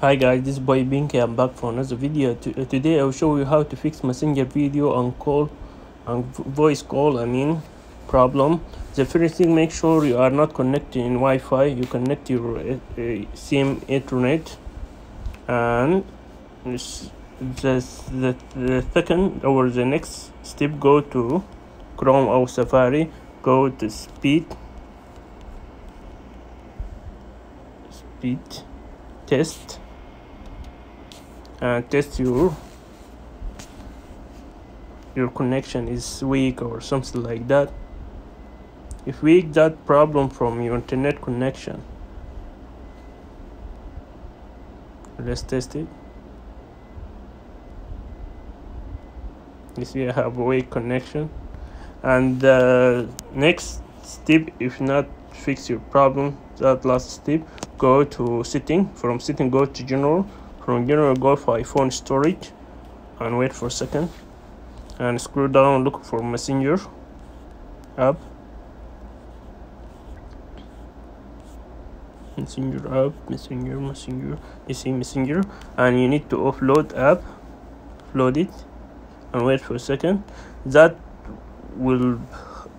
Hi guys, this is Boy Binky. I'm back for another video. To, uh, today I'll show you how to fix messenger video and call and voice call. I mean problem. The first thing, make sure you are not connected in Wi-Fi. You connect your uh, uh, SIM Ethernet, and this, the the second or the next step, go to Chrome or Safari. Go to speed speed test and test your your connection is weak or something like that. If weak that problem from your internet connection let's test it. You see I have a weak connection. And the next step if not fix your problem that last step go to setting from setting go to general from general go for iphone storage and wait for a second. And scroll down look for messenger. App. Messenger app messenger messenger. You see messenger. And you need to offload app. Load it. And wait for a second. That will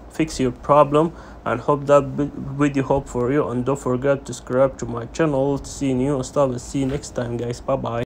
fix your problem and hope that video help for you. And don't forget to subscribe to my channel. To see new stuff and see you next time guys. Bye bye